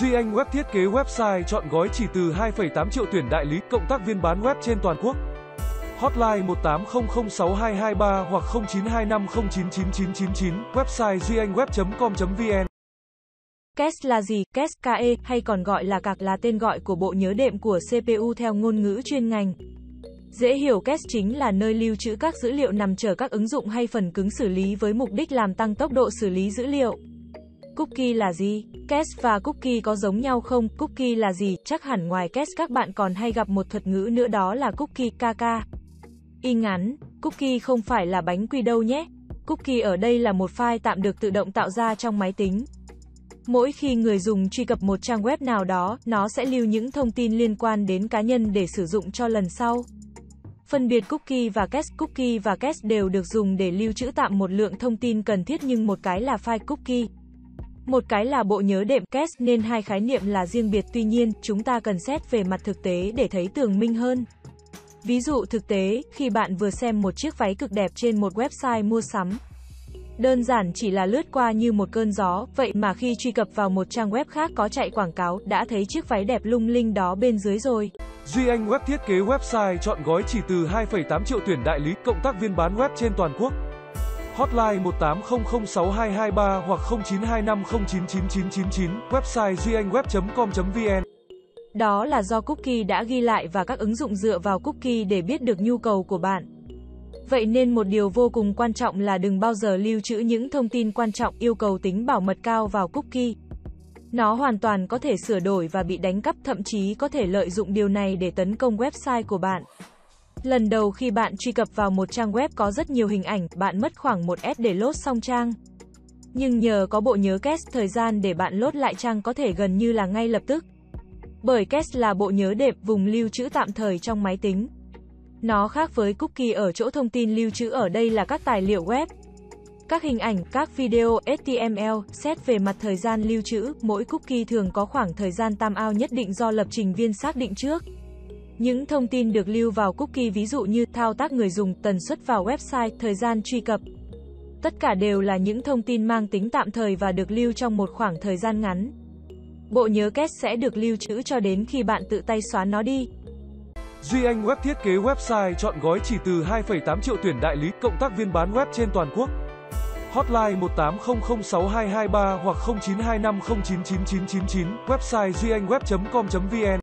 Duy Anh Web thiết kế website chọn gói chỉ từ 2,8 triệu tuyển đại lý, cộng tác viên bán web trên toàn quốc. Hotline 18006223 hoặc 0925099999, website duyanhweb.com.vn. Cache là gì? Cache KE hay còn gọi là cạc là tên gọi của bộ nhớ đệm của CPU theo ngôn ngữ chuyên ngành. Dễ hiểu cache chính là nơi lưu trữ các dữ liệu nằm chờ các ứng dụng hay phần cứng xử lý với mục đích làm tăng tốc độ xử lý dữ liệu. Cookie là gì? Cache và cookie có giống nhau không? Cookie là gì? Chắc hẳn ngoài cache các bạn còn hay gặp một thuật ngữ nữa đó là cookie KK. Y ngắn, cookie không phải là bánh quy đâu nhé. Cookie ở đây là một file tạm được tự động tạo ra trong máy tính. Mỗi khi người dùng truy cập một trang web nào đó, nó sẽ lưu những thông tin liên quan đến cá nhân để sử dụng cho lần sau. Phân biệt cookie và cache Cookie và cache đều được dùng để lưu trữ tạm một lượng thông tin cần thiết nhưng một cái là file cookie. Một cái là bộ nhớ đệm cache nên hai khái niệm là riêng biệt tuy nhiên, chúng ta cần xét về mặt thực tế để thấy tường minh hơn. Ví dụ thực tế, khi bạn vừa xem một chiếc váy cực đẹp trên một website mua sắm, Đơn giản chỉ là lướt qua như một cơn gió, vậy mà khi truy cập vào một trang web khác có chạy quảng cáo, đã thấy chiếc váy đẹp lung linh đó bên dưới rồi. Duy Anh Web thiết kế website chọn gói chỉ từ 2,8 triệu tuyển đại lý, cộng tác viên bán web trên toàn quốc. Hotline 18006223 hoặc 0925099999, website duyanhweb.com.vn. Đó là do cookie đã ghi lại và các ứng dụng dựa vào cookie để biết được nhu cầu của bạn. Vậy nên một điều vô cùng quan trọng là đừng bao giờ lưu trữ những thông tin quan trọng yêu cầu tính bảo mật cao vào cookie. Nó hoàn toàn có thể sửa đổi và bị đánh cắp, thậm chí có thể lợi dụng điều này để tấn công website của bạn. Lần đầu khi bạn truy cập vào một trang web có rất nhiều hình ảnh, bạn mất khoảng 1 S để lốt xong trang. Nhưng nhờ có bộ nhớ cache, thời gian để bạn lốt lại trang có thể gần như là ngay lập tức. Bởi cache là bộ nhớ đệm, vùng lưu trữ tạm thời trong máy tính. Nó khác với cookie ở chỗ thông tin lưu trữ ở đây là các tài liệu web. Các hình ảnh, các video, HTML, xét về mặt thời gian lưu trữ, mỗi cookie thường có khoảng thời gian tam ao nhất định do lập trình viên xác định trước. Những thông tin được lưu vào cookie ví dụ như thao tác người dùng, tần suất vào website, thời gian truy cập. Tất cả đều là những thông tin mang tính tạm thời và được lưu trong một khoảng thời gian ngắn. Bộ nhớ cache sẽ được lưu trữ cho đến khi bạn tự tay xóa nó đi. Duy Anh Web thiết kế website chọn gói chỉ từ 2,8 triệu tuyển đại lý, cộng tác viên bán web trên toàn quốc. Hotline 18006223 hoặc 0925099999, website duyanhweb.com.vn.